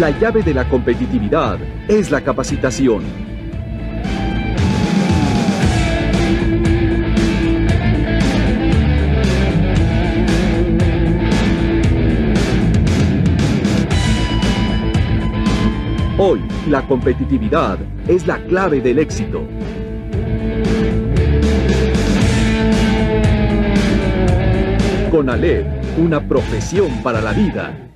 La llave de la competitividad es la capacitación. Hoy, la competitividad es la clave del éxito. Con Aled, una profesión para la vida.